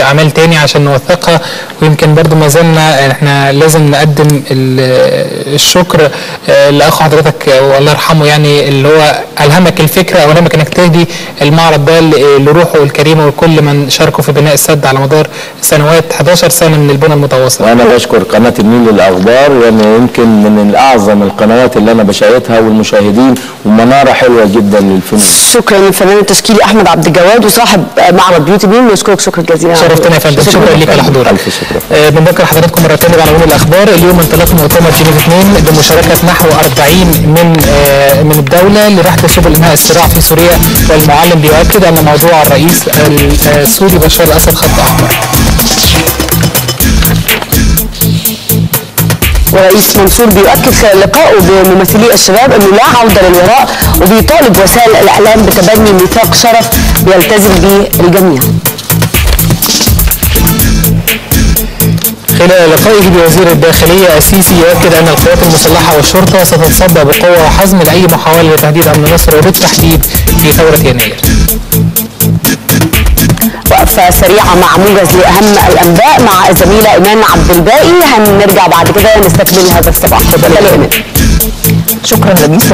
اعمال تاني عشان نوثقها ويمكن برضو ما زلنا إحنا لازم نقدم ال- الشكر آه، لاخو حضرتك والله يرحمه يعني اللي هو ألهمك الفكرة أو ألهمك إنك تهدي المعرض ده لروحه الكريمة ولكل من شاركوا في بناء السد على مدار سنوات 11 سنة من البنى المتواصل وأنا بشكر قناة النيل للأخبار يعني يمكن من الأعظم القنوات اللي أنا بشاهدها والمشاهدين ومنارة حلوة جدا للفنون. شكرا للفنان التشكيلي أحمد عبد الجواد وصاحب معرض بيوتي بين نشكرك شكرا جزيلا. شرفتنا يا فندم. شكرا ليك على حضورك. ألف شكر. آه، بنذكر حضراتكم مرة ثانية بعناوين الأخبار. اليوم انطلاق مؤتمر جنيف 2 بمشاركة نحو 40 من آه، من الدولة لرحلة سبل انهاء الصراع في سوريا والمعلم بيؤكد أن موضوع الرئيس السوري بشار الأسد خط أحمر. ورئيس منصور بيؤكد خلال لقائه بممثلي الشباب انه لا عوده للوراء وبيطالب وسائل الإعلام بتبني ميثاق شرف يلتزم به الجميع. خلال لقائه بوزير الداخلية السيسي يؤكد أن القوات المسلحة والشرطة ستتصدى بقوة وحزم لأي محاولة لتهديد أمن مصر وبالتحديد في ثورة يناير. وقفه سريعه مع موجز لأهم الأنباء مع الزميله إيمان عبد الباقي هنرجع بعد كده نستكمل هذا الصباح. ايمان. شكرا لميس